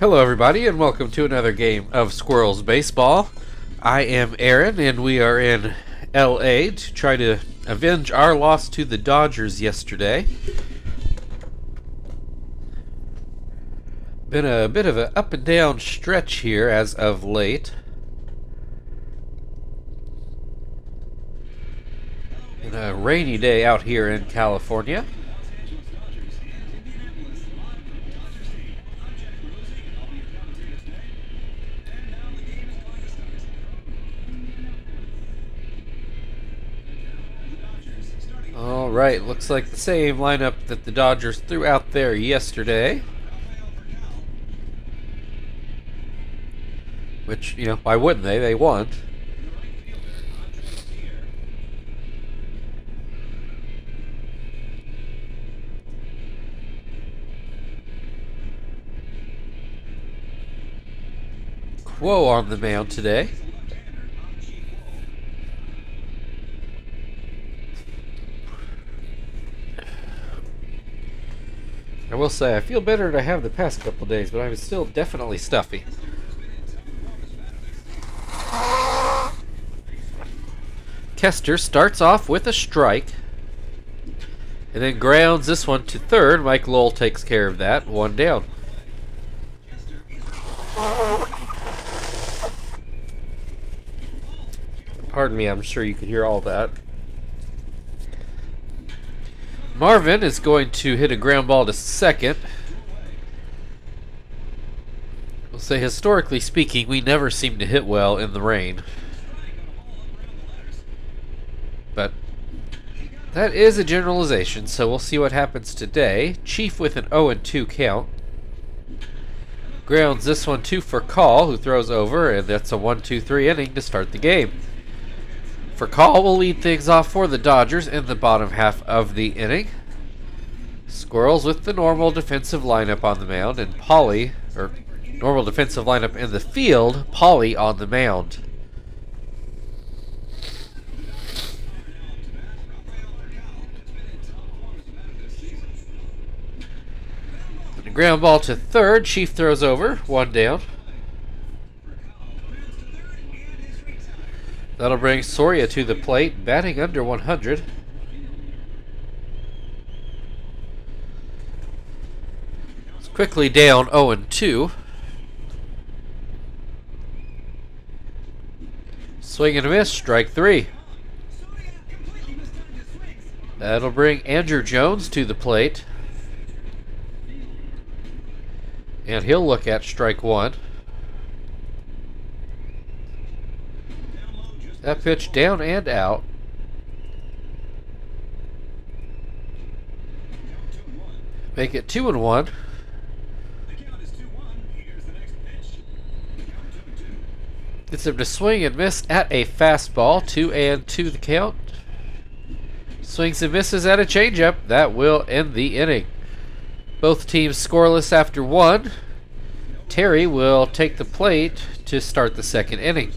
Hello, everybody, and welcome to another game of Squirrels Baseball. I am Aaron, and we are in LA to try to avenge our loss to the Dodgers yesterday. Been a bit of an up and down stretch here as of late. Been a rainy day out here in California. Right, looks like the same lineup that the Dodgers threw out there yesterday. Which, you know, why wouldn't they? They won. Kuo on the mound today. Will say, I feel better I have the past couple days, but I was still definitely stuffy. Kester starts off with a strike. And then grounds this one to third. Mike Lowell takes care of that. One down. Pardon me, I'm sure you could hear all that. Marvin is going to hit a ground ball to second. We'll say, historically speaking, we never seem to hit well in the rain. But that is a generalization, so we'll see what happens today. Chief with an 0-2 count. Grounds this one two Furcal, who throws over, and that's a 1-2-3 inning to start the game. Furcal we'll lead things off for the Dodgers in the bottom half of the inning. Squirrels with the normal defensive lineup on the mound, and Polly, or normal defensive lineup in the field, Polly on the mound. Ground ball to third. Chief throws over. One down. That'll bring Soria to the plate, batting under 100. It's quickly down 0 and 2. Swing and a miss, strike three. That'll bring Andruw Jones to the plate. And he'll look at strike one. That pitch down and out. Make it two and one. Gets him to swing and miss at a fastball. Two and two the count. Swings and misses at a changeup. That will end the inning. Both teams scoreless after one. Terry will take the plate to start the second inning.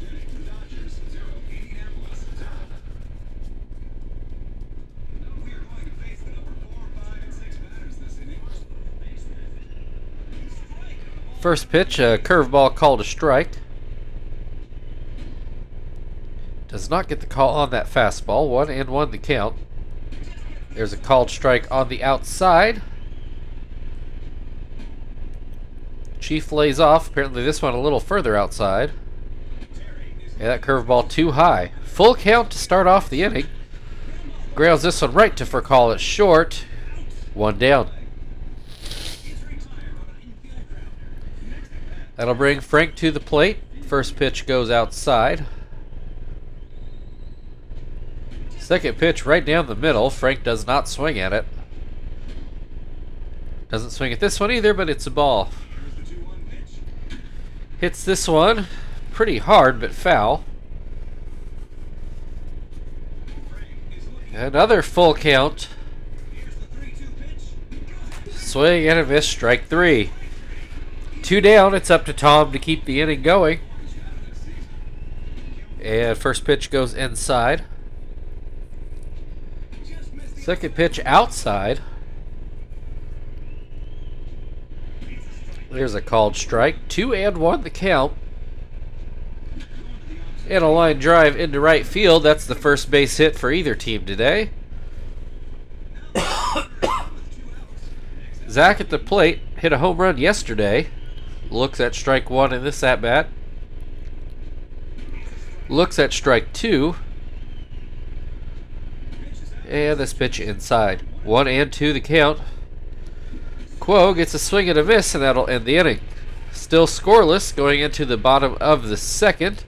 First pitch, a curveball called a strike. Does not get the call on that fastball. One and one the count. There's a called strike on the outside. Chief lays off. Apparently this one a little further outside. Yeah, that curveball too high. Full count to start off the inning. Grounds this one right to Furcal it short. One down. That'll bring Frank to the plate. First pitch goes outside. Second pitch right down the middle. Frank does not swing at it. Doesn't swing at this one either, but it's a ball. Hits this one pretty hard, but foul. Another full count. Swing and a miss, strike three. Two down, it's up to Tom to keep the inning going. And first pitch goes inside. Second pitch outside. There's a called strike. Two and one the count. And a line drive into right field. That's the first base hit for either team today. Zach at the plate hit a home run yesterday. Looks at strike one in this at bat. Looks at strike two. And this pitch inside. One and two the count. Kuo gets a swing and a miss, and that'll end the inning. Still scoreless going into the bottom of the second.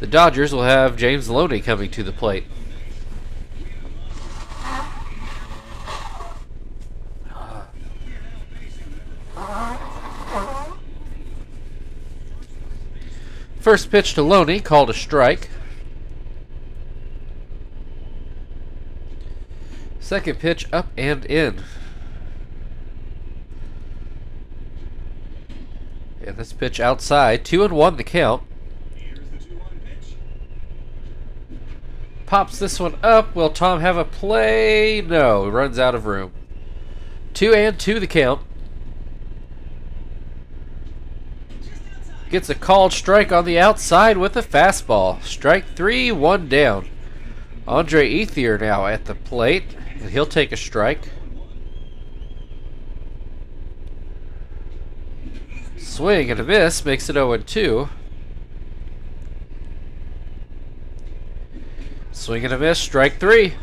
The Dodgers will have James Loney coming to the plate. First pitch to Loney, called a strike. Second pitch up and in. And this pitch outside, two and one the count. Pops this one up. Will Tom have a play? No, runs out of room. Two and two the count. Gets a called strike on the outside with a fastball. Strike three, one down. Andre Ethier now at the plate, and he'll take a strike. Swing and a miss makes it 0 2. Swing and a miss, strike three.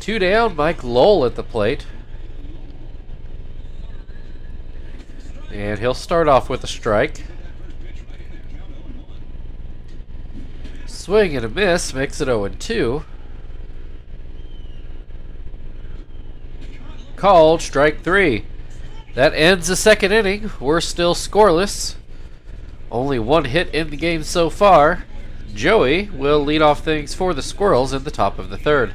Two down, Mike Lowell at the plate. And he'll start off with a strike. Swing and a miss makes it 0 2. Called strike three. That ends the second inning. We're still scoreless. Only one hit in the game so far. Joey will lead off things for the Squirrels in the top of the third.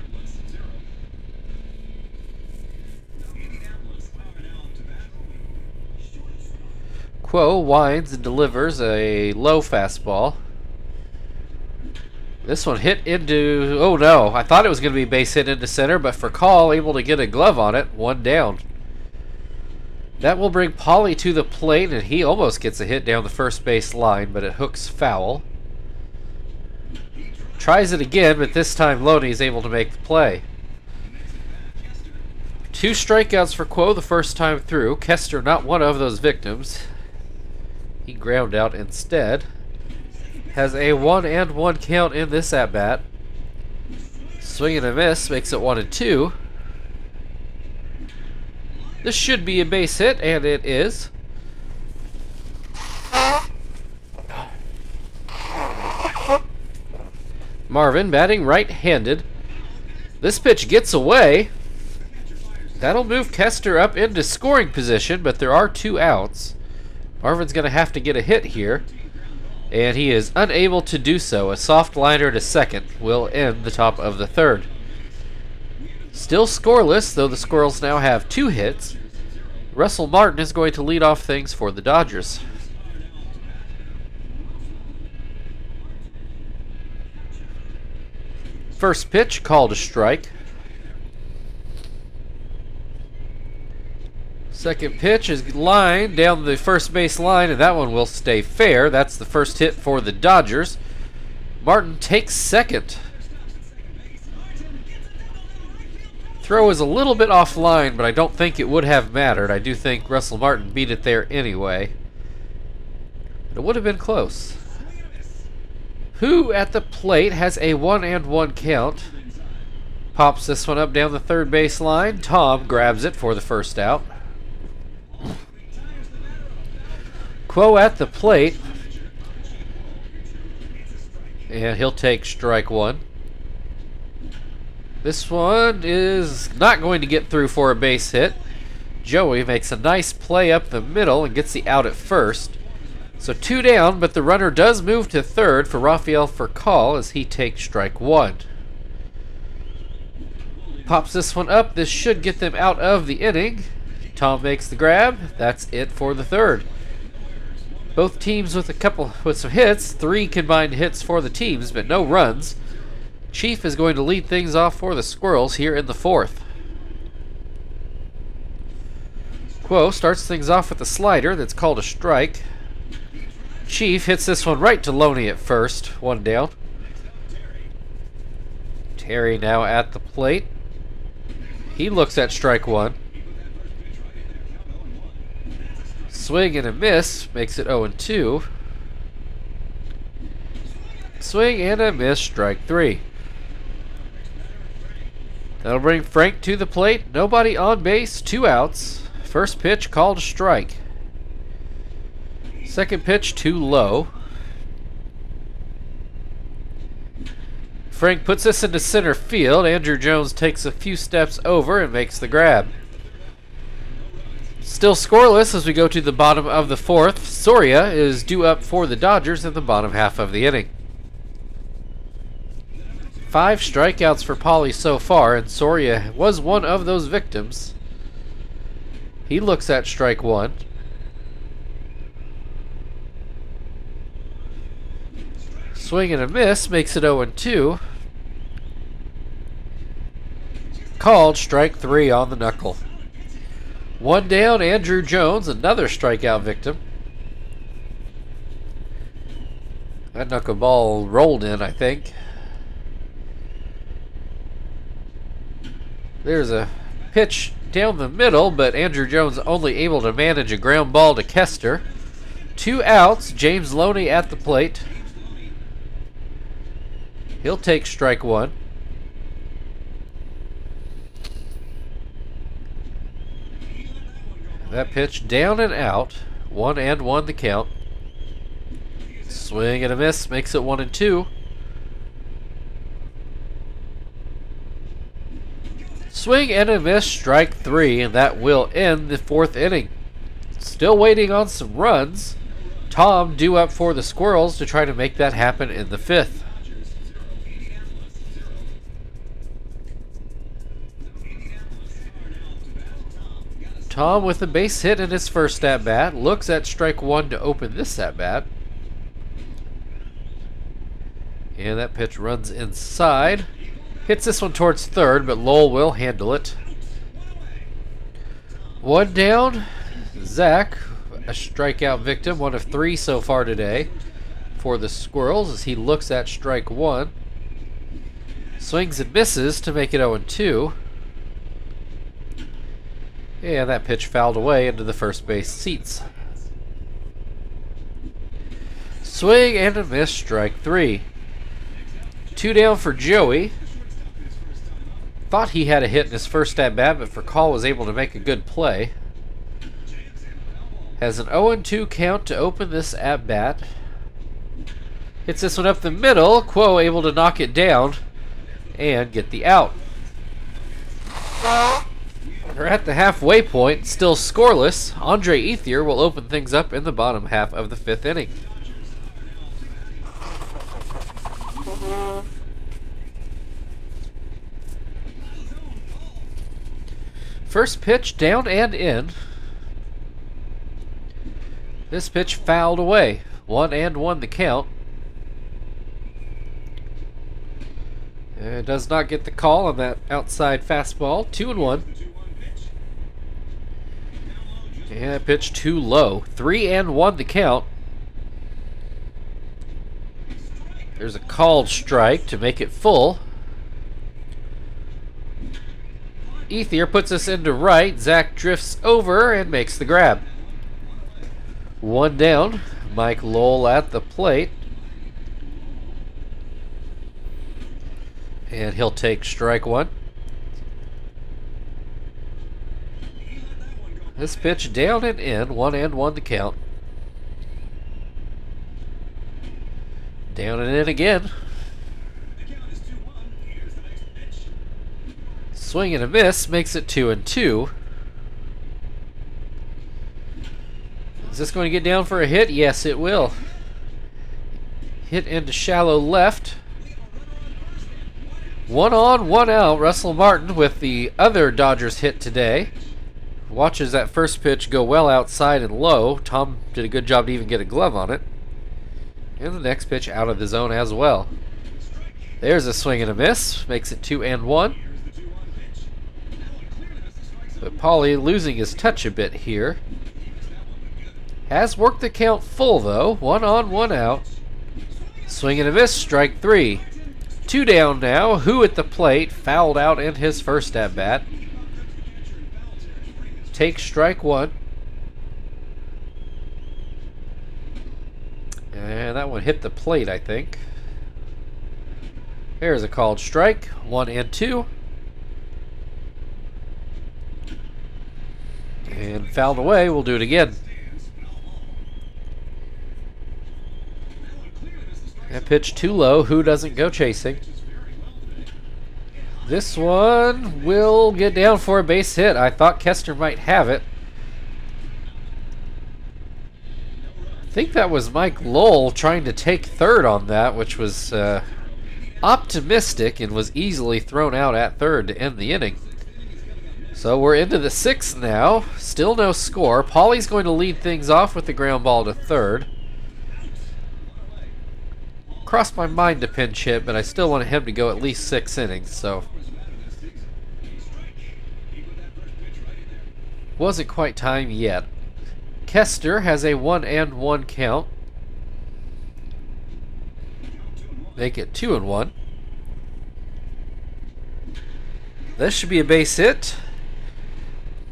Kuo winds and delivers a low fastball. This one hit into... Oh no, I thought it was going to be base hit into center, but Furcal, able to get a glove on it, one down. That will bring Polly to the plate, and he almost gets a hit down the first base line, but it hooks foul. Tries it again, but this time Loney is able to make the play. Two strikeouts for Kuo the first time through. Kester not one of those victims. He ground out instead. Has a one and one count in this at bat. Swing and a miss makes it one and two. This should be a base hit, and it is. Marvin batting right-handed. This pitch gets away. That'll move Kester up into scoring position, but there are two outs. Marvin's going to have to get a hit here, and he is unable to do so. A soft liner to second will end the top of the third. Still scoreless, though the Squirrels now have two hits. Russell Martin is going to lead off things for the Dodgers. First pitch called a strike. Second pitch is lined down the first base line, and that one will stay fair. That's the first hit for the Dodgers. Martin takes second. Throw is a little bit offline, but I don't think it would have mattered. I do think Russell Martin beat it there anyway. But it would have been close. Hu at the plate has a one and one count? Pops this one up down the third base line. Tom grabs it for the first out. Kuo at the plate. And he'll take strike one. This one is not going to get through for a base hit. Joey makes a nice play up the middle and gets the out at first. So two down, but the runner does move to third for Rafael Furcal as he takes strike one. Pops this one up. This should get them out of the inning. Tom makes the grab. That's it for the third. Both teams with a couple with some hits, three combined hits for the teams, but no runs. Chief is going to lead things off for the Squirrels here in the fourth. Kuo starts things off with a slider that's called a strike. Chief hits this one right to Loney at first, one down. Terry now at the plate. He looks at strike one. Swing and a miss makes it 0 and 2. Swing and a miss, strike three. That'll bring Frank to the plate. Nobody on base, two outs. First pitch called a strike. Second pitch too low. Frank puts this into center field. Andruw Jones takes a few steps over and makes the grab. Still scoreless as we go to the bottom of the fourth. Soria is due up for the Dodgers in the bottom half of the inning. Five strikeouts for Paulie so far, and Soria was one of those victims. He looks at strike one. Swing and a miss makes it 0 2. Called strike three on the knuckle. One down, Andruw Jones, another strikeout victim. That knuckleball rolled in, I think. There's a pitch down the middle, but Andruw Jones only able to manage a ground ball to Kester. Two outs, James Loney at the plate. He'll take strike one. That pitch down and out. One and one the count. Swing and a miss makes it one and two. Swing and a miss, strike three, and that will end the fourth inning. Still waiting on some runs. Tom due up for the Squirrels to try to make that happen in the fifth. Tom with a base hit in his first at bat looks at strike one to open this at bat. And that pitch runs inside. Hits this one towards third, but Lowell will handle it. One down. Zach, a strikeout victim, one of three so far today for the Squirrels as he looks at strike one. Swings and misses to make it 0 2. And that pitch fouled away into the first base seats. Swing and a miss, strike three. Two down for Joey. Thought he had a hit in his first at bat, but Furcal was able to make a good play. Has an 0-2 count to open this at bat. Hits this one up the middle. Kuo able to knock it down and get the out. We're at the halfway point, still scoreless. Andre Ethier will open things up in the bottom half of the fifth inning. First pitch down and in. This pitch fouled away. One and one the count. It does not get the call on that outside fastball. Two and one. That pitch too low. Three and one the count. There's a called strike to make it full. Ethier puts us into right. Zach drifts over and makes the grab. One down. Mike Lowell at the plate. And he'll take strike one. This pitch down and in. One and one to count. Down and in again. Swing and a miss makes it two and two. Is this going to get down for a hit? Yes, it will. Hit into shallow left. One on, one out. Russell Martin with the other Dodgers hit today. Watches that first pitch go well outside and low. Tom did a good job to even get a glove on it. And the next pitch out of the zone as well. There's a swing and a miss. Makes it two and one. But Paulie losing his touch a bit here. Has worked the count full though. One on, one out. Swing and a miss, strike three. Two down now. Hu at the plate fouled out in his first at bat. Take strike one. And that one hit the plate, I think. There's a called strike. One and two. And fouled away. We'll do it again. That pitch too low. Hu doesn't go chasing? This one will get down for a base hit. I thought Kester might have it. I think that was Mike Lowell trying to take third on that, which was uh, optimistic and was easily thrown out at third to end the inning. So we're into the sixth now. Still no score. Polly's going to lead things off with the ground ball to third. Crossed my mind to pinch hit, but I still wanted him to go at least six innings, so. Wasn't quite time yet. Kester has a one and one count. Make it two and one. This should be a base hit.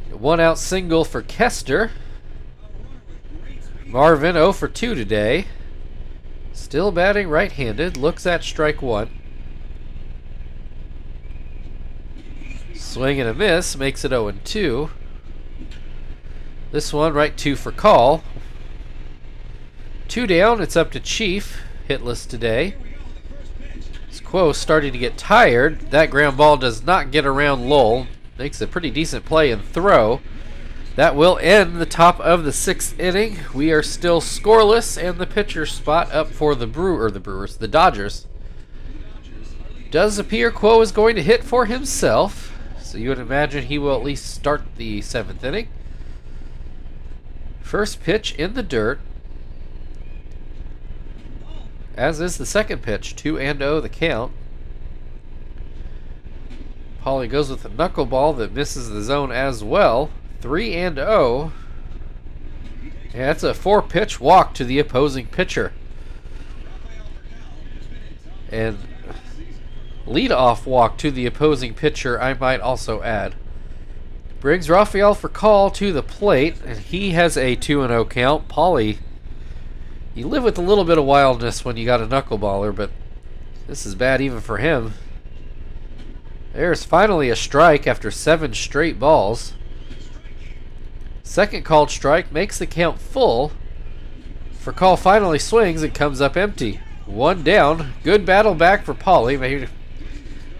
One out single for Kester. Marvin 0 for 2 today. Still batting right-handed. Looks at strike one. Swing and a miss. Makes it 0 and 2. This one right two Furcal. Two down. It's up to Chief. Hitless today. Kuo starting to get tired. That ground ball does not get around Lowell. Makes a pretty decent play and throw. That will end the top of the sixth inning. We are still scoreless, and the pitcher spot up for the Brew or the Brewers, the Dodgers. Does appear Kuo is going to hit for himself, so you would imagine he will at least start the seventh inning. First pitch in the dirt as is the second pitch, 2 and 0 the count. Paulie goes with a knuckleball that misses the zone as well. 3 and 0. Yeah, that's a four pitch walk to the opposing pitcher. And lead off walk to the opposing pitcher, I might also add. Brings Rafael Furcal to the plate, and he has a 2 0 count. Polly, you live with a little bit of wildness when you got a knuckleballer, but this is bad even for him. There's finally a strike after seven straight balls. Second called strike makes the count full. Furcal finally swings and comes up empty. One down. Good battle back for Paulie. Maybe,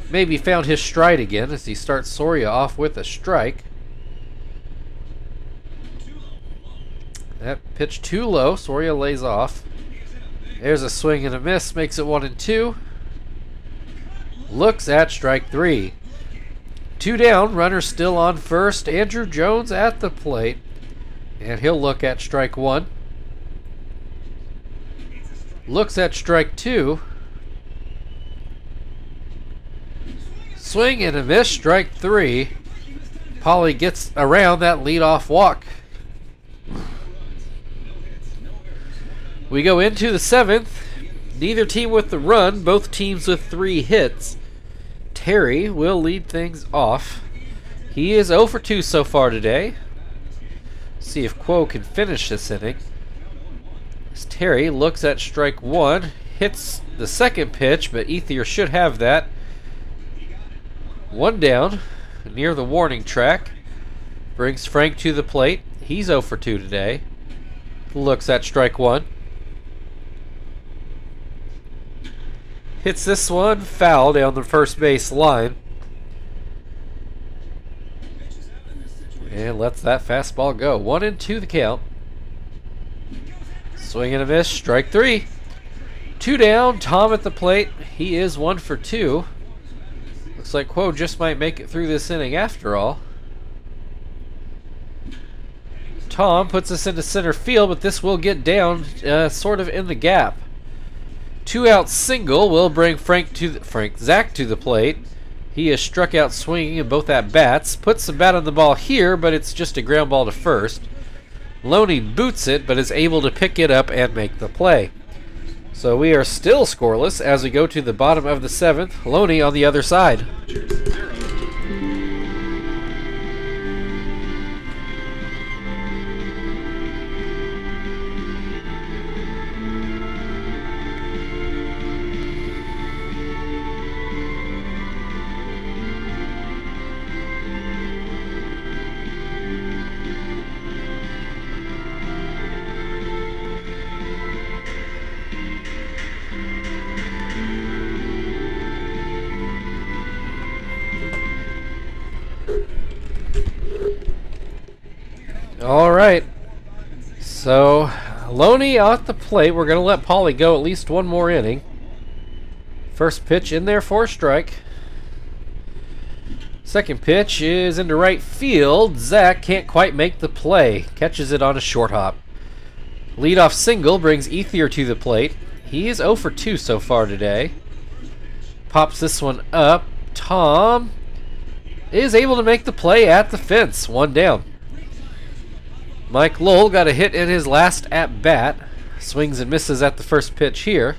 maybe found his stride again as he starts Soria off with a strike. That pitch too low. Soria lays off. There's a swing and a miss. Makes it one and two. Looks at strike three. Two down. Runner still on first. Andruw Jones at the plate. And he'll look at strike one. Looks at strike two. Swing and a miss. Strike three. Polly gets around that leadoff walk. We go into the seventh. Neither team with the run, both teams with three hits. Terry will lead things off. He is 0 for 2 so far today. See if Kuo can finish this inning. As Terry looks at strike one, hits the second pitch, but Ethier should have that. One down, near the warning track. Brings Frank to the plate. He's 0 for 2 today. Looks at strike one. Hits this one, foul down the first base line. And lets that fastball go. One and two the count. Swing and a miss, strike three. Two down, Tom at the plate. He is one for two. Looks like Kuo just might make it through this inning after all. Tom puts us into center field, but this will get down uh, sort of in the gap. Two out single will bring Frank to the, Frank Zach to the plate. He is struck out swinging in both at bats. Puts the bat on the ball here, but it's just a ground ball to first. Loney boots it, but is able to pick it up and make the play. So we are still scoreless as we go to the bottom of the seventh. Loney on the other side. So, Loney at the plate. We're going to let Polly go at least one more inning. First pitch in there for strike. Second pitch is into right field. Zach can't quite make the play. Catches it on a short hop. Leadoff single brings Ethier to the plate. He is 0 for 2 so far today. Pops this one up. Tom is able to make the play at the fence. One down. Mike Lowell got a hit in his last at bat. Swings and misses at the first pitch here.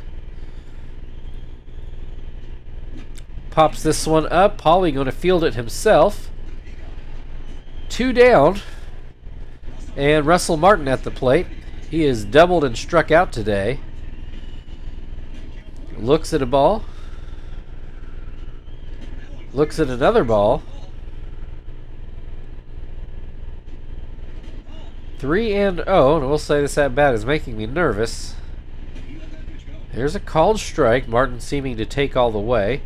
Pops this one up. Polly going to field it himself. Two down. And Russell Martin at the plate. He is doubled and struck out today. Looks at a ball. Looks at another ball. Three and oh, and we'll say this at bat is making me nervous. There's a called strike. Martin seeming to take all the way.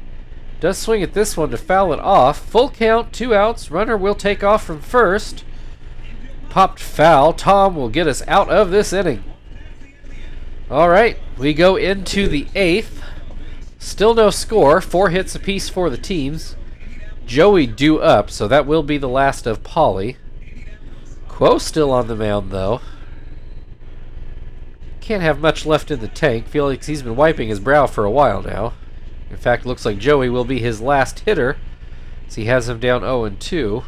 Does swing at this one to foul it off. Full count, two outs. Runner will take off from first. Popped foul. Tom will get us out of this inning. All right, we go into the eighth. Still no score. Four hits apiece for the teams. Joey due up, so that will be the last of Polly. Kuo still on the mound, though. Can't have much left in the tank. Feel like he's been wiping his brow for a while now. In fact, looks like Joey will be his last hitter. As he has him down 0-2.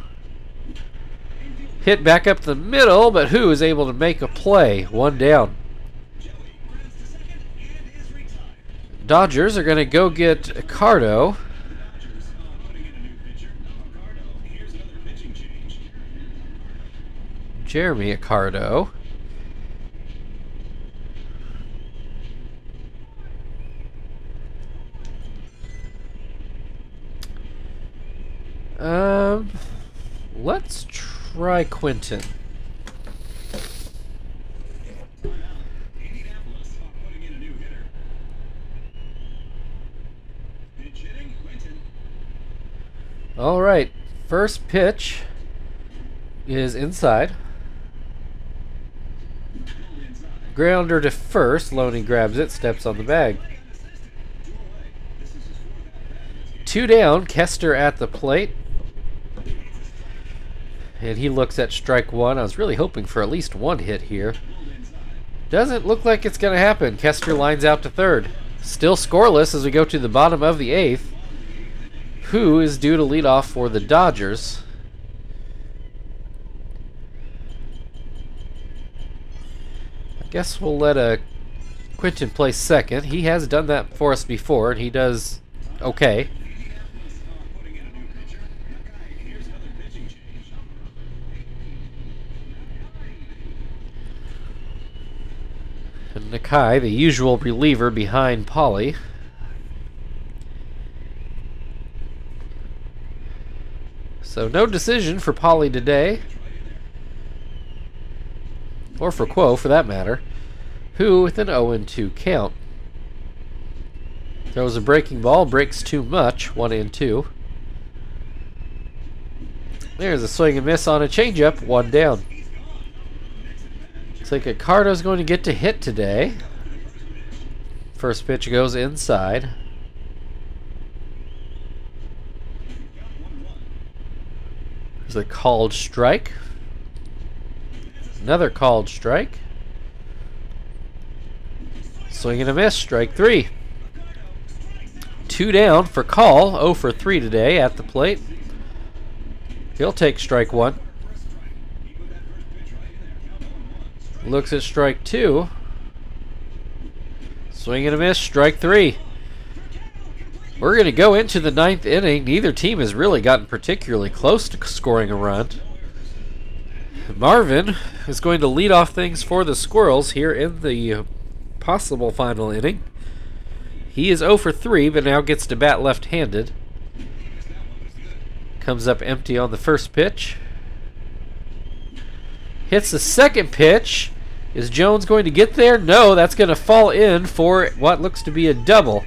Hit back up the middle, but Hu is able to make a play? One down. Dodgers are going to go get Cardo. Jeremy Accardo. Um, let's try Quentin. All right, first pitch is inside. Grounder to first. Loney grabs it, steps on the bag. Two down. Kester at the plate. And he looks at strike one. I was really hoping for at least one hit here. Doesn't look like it's going to happen. Kester lines out to third. Still scoreless as we go to the bottom of the eighth. Hu is due to lead off for the Dodgers? Guess we'll let a uh, Quinton play second. He has done that for us before, and he does okay. And Nakai, the usual reliever behind Polly. So no decision for Polly today or for Kuo for that matter, Hu with an 0-2 count. Throws a breaking ball, breaks too much, 1 and 2. There's a swing and miss on a changeup, one down. Looks like Accardo's going to get to hit today. First pitch goes inside. There's a called strike Another called strike. Swing and a miss, strike three. two down Furcal. 0 for 3 today at the plate. He'll take strike one. Looks at strike two. Swing and a miss, strike three. We're going to go into the ninth inning. Neither team has really gotten particularly close to scoring a run. Marvin is going to lead off things for the Squirrels here in the possible final inning. He is 0 for 3, but now gets to bat left-handed. Comes up empty on the first pitch. Hits the second pitch. Is Jones going to get there? No, that's going to fall in for what looks to be a double.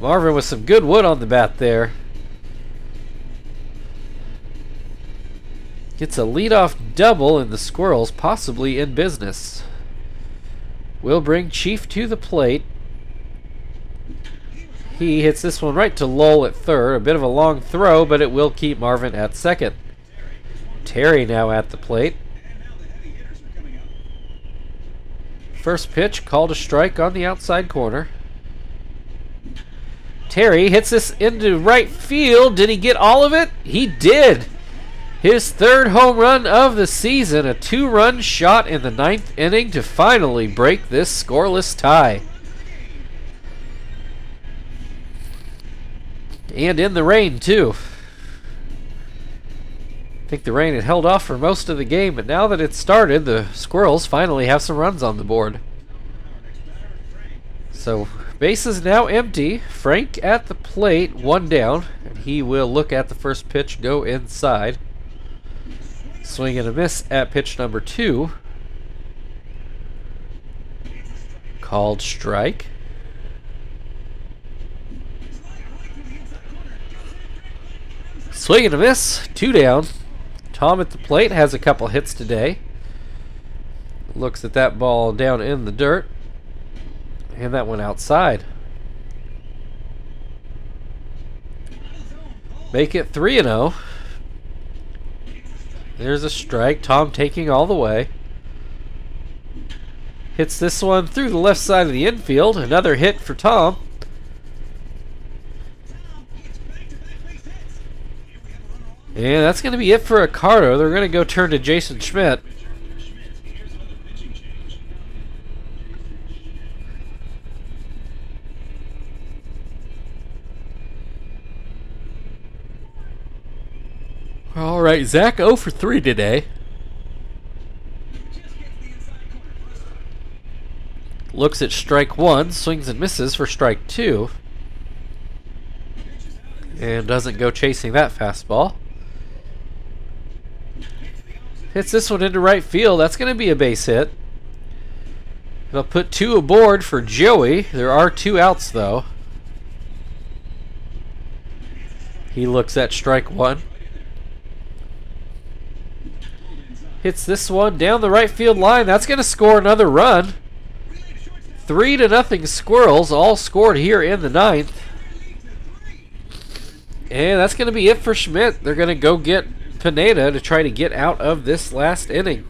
Marvin with some good wood on the bat there. Gets a leadoff double and the Squirrels possibly in business. We'll bring Chief to the plate. He hits this one right to Lowell at third. A bit of a long throw, but it will keep Marvin at second. Terry now at the plate. First pitch, called a strike on the outside corner. Terry hits this into right field. Did he get all of it? He did. His third home run of the season, a two run shot in the ninth inning to finally break this scoreless tie. And in the rain, too. I think the rain had held off for most of the game, but now that it's started, the Squirrels finally have some runs on the board. So, base is now empty. Frank at the plate, one down, and he will look at the first pitch go inside. Swing and a miss at pitch number two. Called strike. Swing and a miss, two down. Tom at the plate has a couple hits today. Looks at that ball down in the dirt. And that went outside. Make it 3 0. There's a strike. Tom taking all the way. Hits this one through the left side of the infield. Another hit for Tom. And that's going to be it for Accardo. They're going to go turn to Jason Schmidt. Right, Zach 0 for 3 today. Looks at strike one, swings and misses for strike two. And doesn't go chasing that fastball. Hits this one into right field. That's going to be a base hit. They'll put two aboard for Joey. There are two outs, though. He looks at strike one. Hits this one down the right field line. That's going to score another run. Three to nothing Squirrels, all scored here in the ninth. And that's going to be it for Schmidt. They're going to go get Pineda to try to get out of this last inning.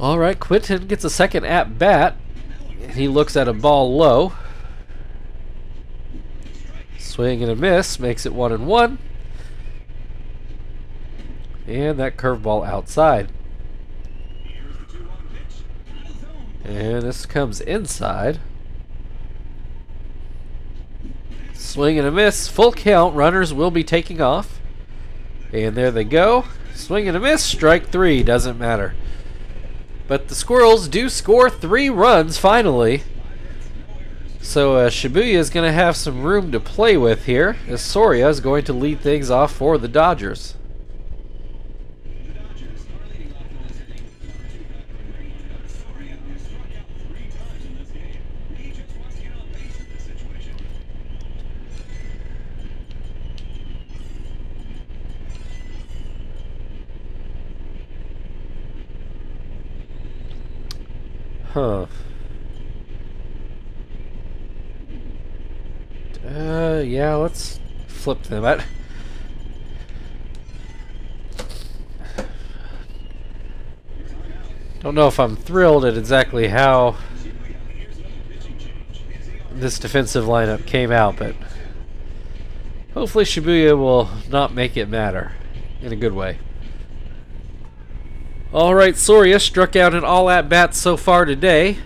All right, Quinton gets a second at bat. He looks at a ball low. Swing and a miss makes it one and one. And that curveball outside. And this comes inside. Swing and a miss. Full count. Runners will be taking off. And there they go. Swing and a miss. Strike three. Doesn't matter. But the Squirrels do score three runs finally. So uh, Shibuya is going to have some room to play with here. As Soria is going to lead things off for the Dodgers. Huh. Uh, yeah, let's flip them out. Don't know if I'm thrilled at exactly how this defensive lineup came out, but hopefully Shibuya will not make it matter in a good way. Alright, Soria struck out in all at bats so far today.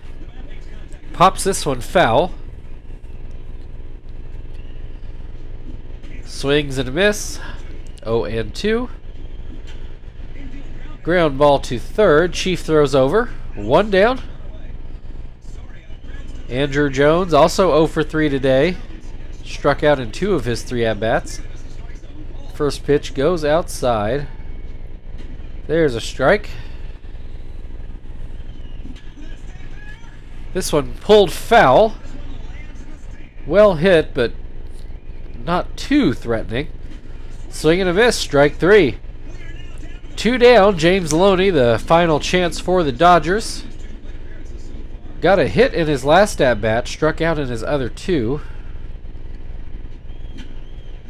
Pops this one foul. Swings and a miss. 0 and 2. Ground ball to third. Chief throws over. One down. Andruw Jones also 0 for 3 today. Struck out in two of his three at bats. First pitch goes outside. There's a strike. This one pulled foul. Well hit, but not too threatening. Swing and a miss, strike three. Two down, James Loney, the final chance for the Dodgers. Got a hit in his last at bat, struck out in his other two.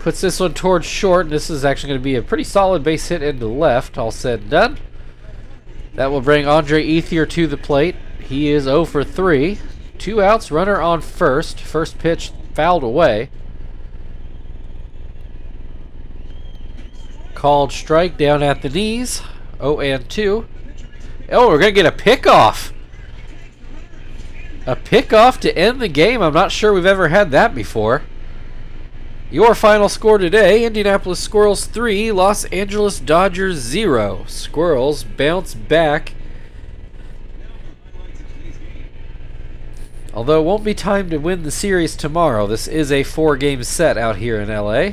Puts this one towards short, this is actually going to be a pretty solid base hit into left, all said and done. That will bring Andre Ethier to the plate. He is 0 for 3. Two outs, runner on first. First pitch fouled away. Called strike down at the knees. 0 and 2. Oh, we're going to get a pickoff. A pickoff to end the game. I'm not sure we've ever had that before. Your final score today Indianapolis Squirrels 3, Los Angeles Dodgers 0. Squirrels bounce back. Although it won't be time to win the series tomorrow, this is a four game set out here in LA.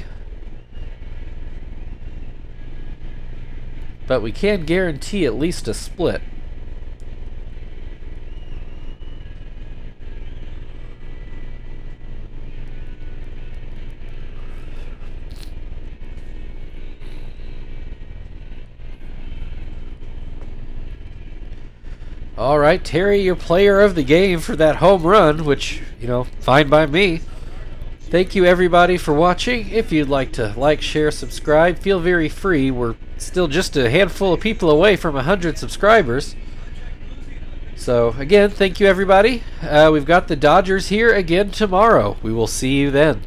but we can guarantee at least a split. All right, Terry, your player of the game for that home run, which, you know, fine by me. Thank you everybody for watching. If you'd like to like, share, subscribe, feel very free. We're still just a handful of people away from 100 subscribers. So, again, thank you everybody. Uh, we've got the Dodgers here again tomorrow. We will see you then.